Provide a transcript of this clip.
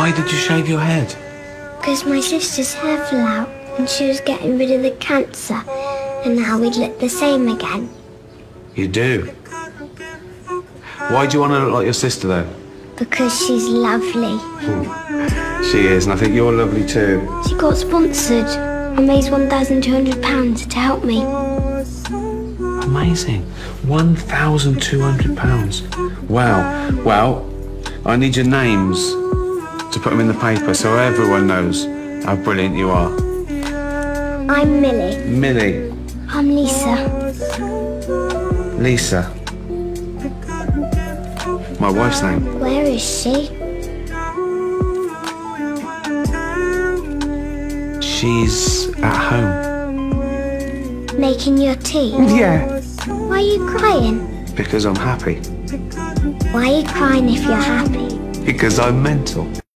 Why did you shave your head? Because my sister's hair fell out and she was getting rid of the cancer. And now we'd look the same again. You do. Why do you want to look like your sister though? Because she's lovely. Hmm. She is, and I think you're lovely too. She got sponsored and raised £1,200 to help me. Amazing. £1,200. Wow. Well, I need your names to put them in the paper so everyone knows how brilliant you are. I'm Millie. Millie, I'm Lisa. Lisa. My wife's name. Where is she? She's at home. Making your tea? Yeah. Why are you crying? Because I'm happy. Why are you crying if you're happy? Because I'm mental.